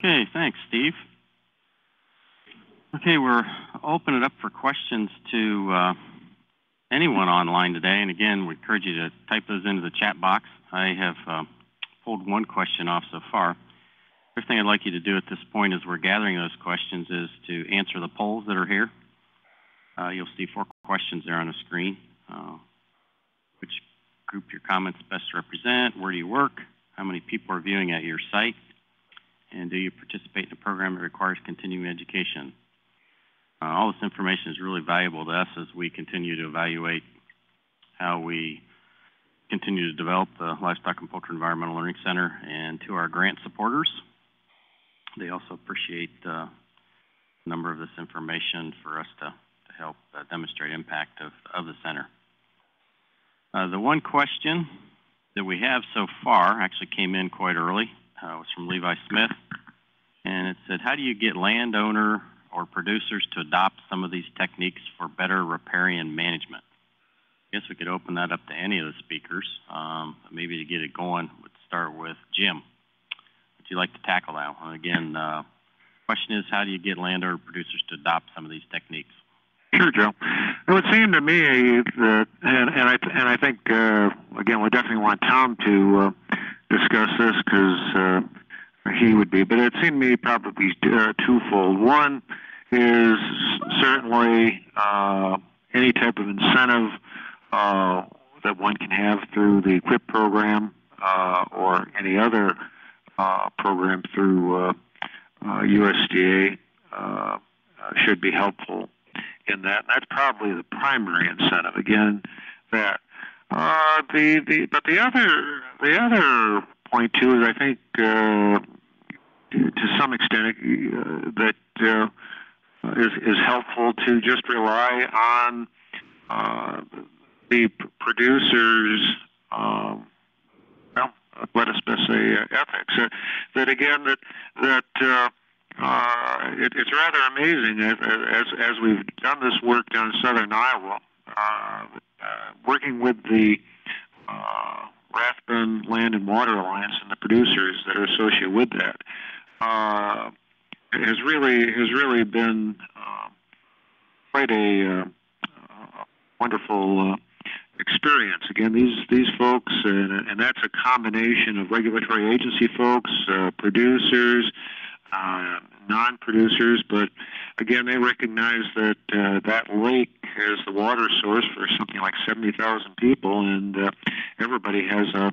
Okay, thanks, Steve. Okay, we're open it up for questions to uh, anyone online today. And again, we encourage you to type those into the chat box. I have uh, pulled one question off so far. First thing I'd like you to do at this point as we're gathering those questions is to answer the polls that are here. Uh, you'll see four questions there on the screen. Uh, which group your comments best represent? Where do you work? How many people are viewing at your site? And do you participate in a program that requires continuing education? Uh, all this information is really valuable to us as we continue to evaluate how we continue to develop the Livestock and Poultry Environmental Learning Center and to our grant supporters. They also appreciate uh, a number of this information for us to, to help uh, demonstrate impact of, of the center. Uh, the one question that we have so far actually came in quite early. Uh, was from Levi Smith. And it said, how do you get landowner or producers to adopt some of these techniques for better riparian management? I guess we could open that up to any of the speakers. Um, maybe to get it going, we'd start with Jim. Would you like to tackle that one? Again, uh, question is, how do you get landowner producers to adopt some of these techniques? Sure, Joe. It would seem to me that, and, and I and I think uh, again, we definitely want Tom to uh, discuss this because uh, he would be, but it seemed to me probably uh, twofold. One is certainly uh, any type of incentive that one can have through the EQIP program or any other program through USDA should be helpful in that. And that's probably the primary incentive. Again, that uh, the the but the other the other point too is I think uh, to some extent uh, that uh, is is helpful to just rely on uh, the producers. Um, well, let us best say uh, ethics. Uh, that again, that that uh, uh, it, it's rather amazing as, as we've done this work down in southern Iowa, uh, uh, working with the uh, Rathbun Land and Water Alliance and the producers that are associated with that uh, has really has really been uh, quite a uh, wonderful uh, experience. Again, these these folks, and, and that's a combination of regulatory agency folks, uh, producers, uh, non-producers, but again, they recognize that uh, that lake is the water source for something like 70,000 people, and uh, everybody has a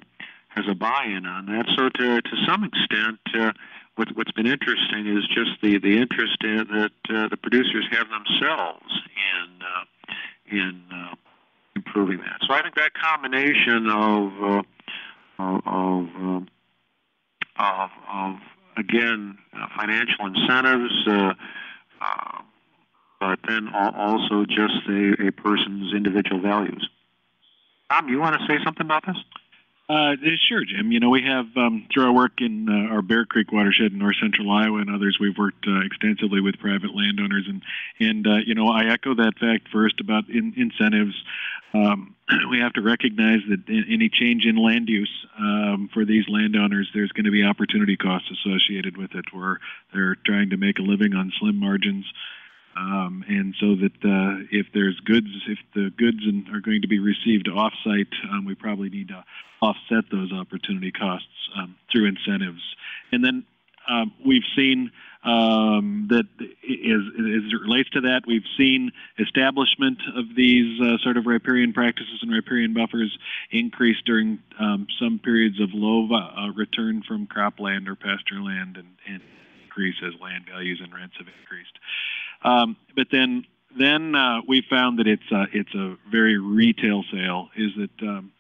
has a buy-in on that. So, to to some extent, uh, what, what's been interesting is just the the interest in, that uh, the producers have themselves in uh, in uh, improving that. So, I think that combination of uh, of of, um, of, of again, uh, financial incentives, uh, uh, but then also just a, a, person's individual values. Tom, you want to say something about this? Uh, sure, Jim. You know, we have um, through our work in uh, our Bear Creek watershed in north central Iowa and others, we've worked uh, extensively with private landowners, and and you know, I echo that fact first about in, incentives. Um, we have to recognize that any change in land use um, for these landowners, there's going to be opportunity costs associated with it, where they're trying to make a living on slim margins. Um, and so that uh, if there's goods, if the goods are going to be received offsite, um, we probably need to offset those opportunity costs um, through incentives. And then um, we've seen um, that as, as, it relates to that, we've seen establishment of these uh, sort of riparian practices and riparian buffers increase during um, some periods of low uh, return from cropland or pasture land and, and, increase as land values and rents have increased. Um, but then then uh, we found that it's a, it's a very retail sale. Is that um,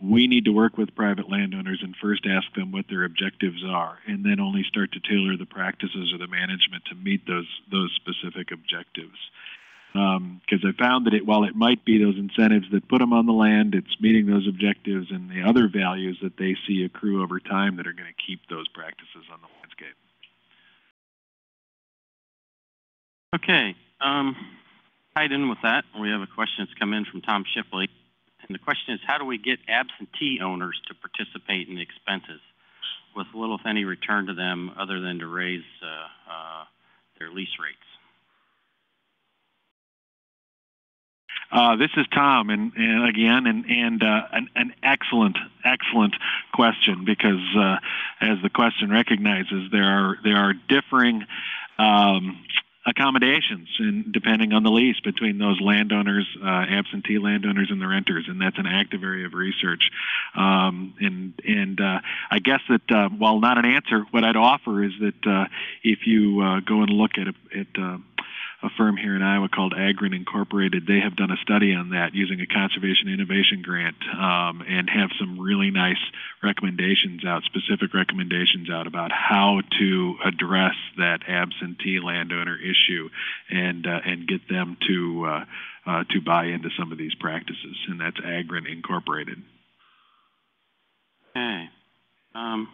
we need to work with private landowners and first ask them what their objectives are, and then only start to tailor the practices or the management to meet those those specific objectives. Because um, I found that it, while it might be those incentives that put them on the land, it's meeting those objectives and the other values that they see accrue over time that are going to keep those practices on the landscape. Okay. Um, tied in with that, we have a question that's come in from Tom Shipley. And the question is, how do we get absentee owners to participate in the expenses? with little if any return to them other than to raise uh, uh, their lease rates? Uh, this is Tom, and, and again, and, and uh, an, an, excellent, excellent question because, uh, as the question recognizes, there are there are differing um, accommodations and depending on the lease between those landowners, uh, absentee landowners, and the renters, and that's an active area of research. Um, and and uh, I guess that uh, while not an answer, what I'd offer is that uh, if you uh, go and look at a, at uh, a firm here in Iowa called Agren Incorporated. They have done a study on that using a conservation innovation grant um, and have some really nice recommendations out, specific recommendations out about how to address that absentee landowner issue and uh, and get them to uh, uh, to buy into some of these practices. And that's Agren Incorporated. Okay. Um,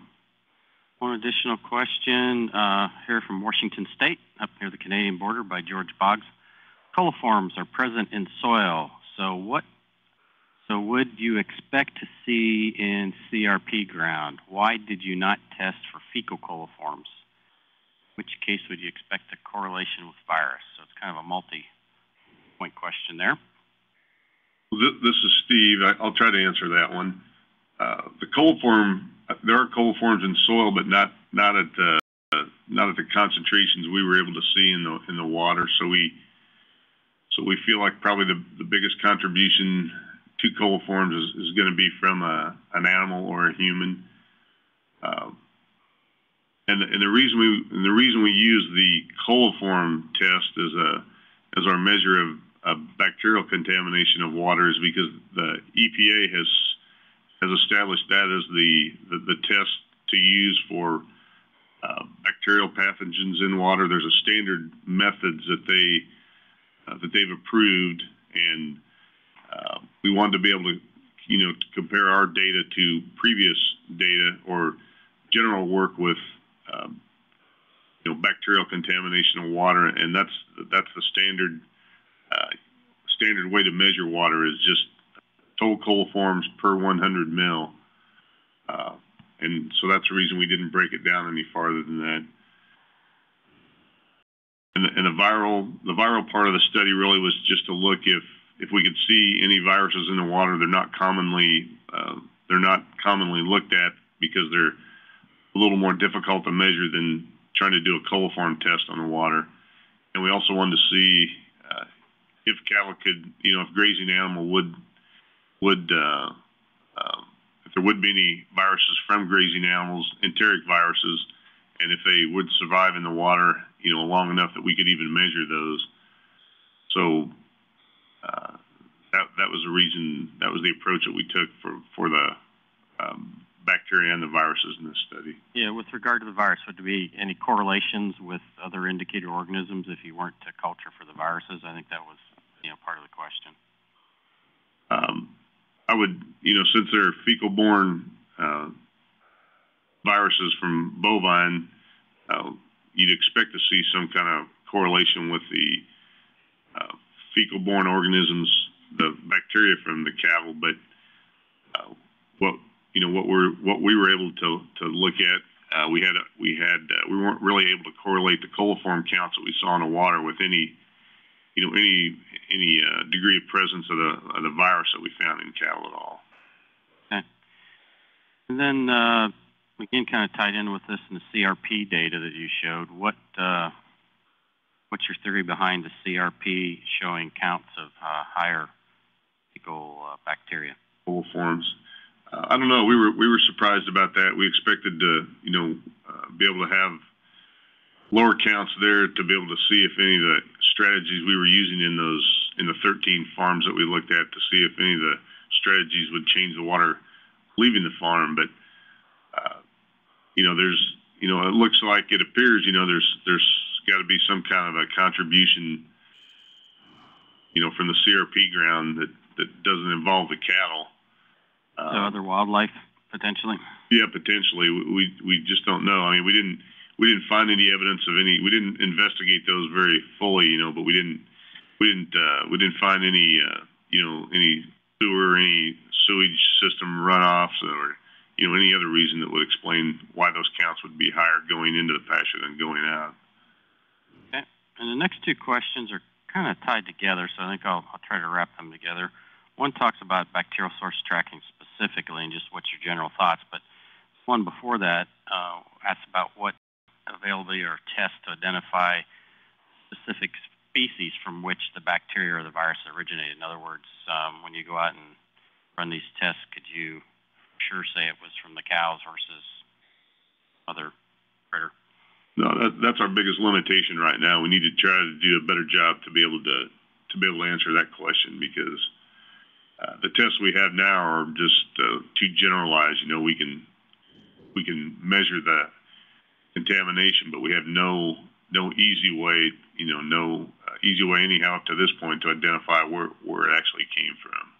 one additional question uh, here from Washington State, up near the Canadian border by George Boggs. Coliforms are present in soil, so what? So would you expect to see in CRP ground? Why did you not test for fecal coliforms? Which case would you expect a correlation with virus? So it's kind of a multi-point question there. This is Steve. I'll try to answer that one. Uh, the coliform there are coliforms in soil, but not not at not at the concentrations we were able to see in the in the water. So we so we feel like probably the the biggest contribution to coliforms is, is going to be from a, an animal or a human. Uh, and, the, and the reason we the reason we use the coliform test as a as our measure of, of bacterial contamination of water is because the EPA has has established that as the, the, the test to use for uh, bacterial pathogens in water. There's a standard methods that they uh, that they've approved, and uh, we wanted to be able to, you know, to compare our data to previous data or general work with, um, you know, bacterial contamination of water, and that's that's the standard uh, standard way to measure water is just total coliforms per 100 mil. Uh, and so that's the reason we didn't break it down any farther than that. And the, and the viral, the viral part of the study really was just to look if if we could see any viruses in the water. They're not commonly uh, they're not commonly looked at because they're a little more difficult to measure than trying to do a coliform test on the water. And we also wanted to see uh, if cattle could, you know, if grazing animal would would, uh, uh, if there would be any viruses from grazing animals, enteric viruses, and if they would survive in the water, you know, long enough that we could even measure those. So uh, that that was the reason, that was the approach that we took for for the um, bacteria and the viruses in this study. Yeah, with regard to the virus, would there be any correlations with other indicator organisms if you weren't to culture for the viruses? I think that was, you know, part of the question. Um, I would, you know, since they're fecal-borne uh, viruses from bovine, uh, you'd expect to see some kind of correlation with the uh, fecal-borne organisms, the bacteria from the cattle. But uh, what you know, what we're what we were able to to look at, uh, we had we had uh, we weren't really able to correlate the coliform counts that we saw in the water with any you know, any any uh, degree of presence of the of the virus that we found in cattle at all. Okay. And then uh, again, kind of tied in with this in the CRP data that you showed. What uh, what's your theory behind the CRP showing counts of uh, higher fecal uh, bacteria? Coliforms. Uh, I don't know. We were we were surprised about that. We expected to, you know, uh, be able to have lower counts there to be able to see if any of the strategies we were using in those in the 13 farms that we looked at to see if any of the strategies would change the water leaving the farm. But you know, there's you know, it looks like it appears you know there's there's got to be some kind of a contribution you know from the CRP ground that that doesn't involve the cattle. Uh, so other wildlife potentially. Yeah, potentially. We we just don't know. I mean, we didn't we didn't find any evidence of any. We didn't investigate those very fully, you know, but we didn't we didn't uh, we didn't find any uh, you know any sewer any sewage system runoffs or you know, any other reason that would explain why those counts would be higher going into the pasture than going out. Okay. And the next two questions are kind of tied together, so I think I'll, I'll try to wrap them together. One talks about bacterial source tracking specifically and just what's your general thoughts, but one before that uh, asks about what availability or tests to identify specific species from which the bacteria or the virus originated. In other words, um, when you go out and run these tests, could you sure say it was from the cows versus other critter? No, that, that's our biggest limitation right now. We need to try to do a better job to be able to to be able to answer that question because uh, the tests we have now are just uh, too generalized. You know, we can we can measure the contamination, but we have no no easy way, you know, no uh, easy way anyhow up to this point to identify where where it actually came from.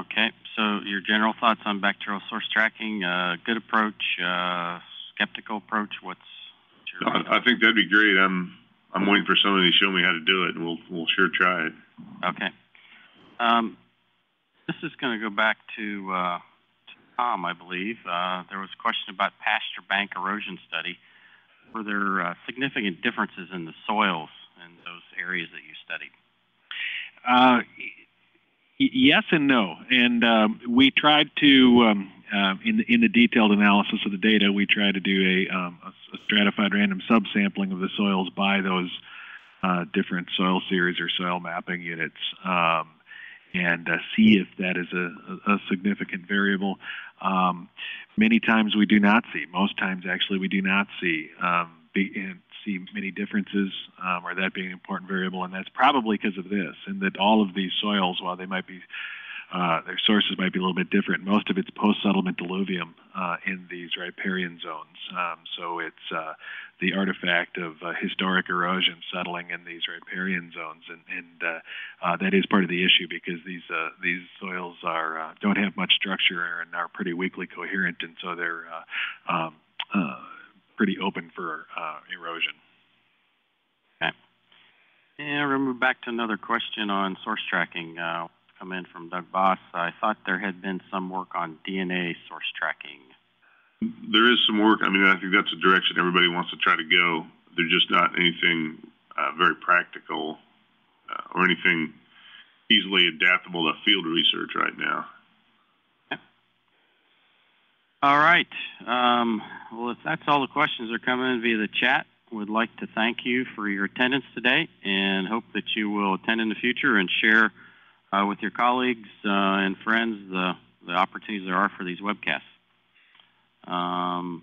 Okay, so your general thoughts on bacterial source tracking? Uh, good approach, uh, skeptical approach. What's your I, I think that'd be great. I'm I'm waiting for somebody to show me how to do it, and we'll we'll sure try it. Okay. Um, this is going to go back to, uh, to Tom, I believe. Uh, there was a question about pasture bank erosion study. Were there uh, significant differences in the soils in those areas that you studied? Yes and no. And um, we tried to, um, uh, in, the, in the detailed analysis of the data, we tried to do a, um, a, stratified random subsampling of the soils by those uh, different soil series or soil mapping units. Um, and uh, see if that is a, a significant variable. Um, many times we do not see. Most times, actually, we do not see be, see many differences, um, or that being an important variable. And that's probably because of this, and that all of these soils, while they might be uh, their sources might be a little bit different. Most of it's post-settlement diluvium uh, in these riparian zones. Um, so it's uh, the artifact of uh, historic erosion settling in these riparian zones, and, and uh, uh, that is part of the issue because these these soils are don't have much structure and are pretty weakly coherent, and so they're um, pretty open for erosion. Okay. And we'll move back to another question on source tracking come in from Doug Boss. I thought there had been some work on DNA source tracking. There is some work. I mean, I think that's a direction everybody wants to try to go. There's just not anything uh, very practical uh, or anything easily adaptable to field research right now. All right. Um, well, if that's all the questions that are coming in via the chat, we'd like to thank you for your attendance today and hope that you will attend in the future and share uh, with your colleagues uh, and friends the, the opportunities there are for these webcasts. Um,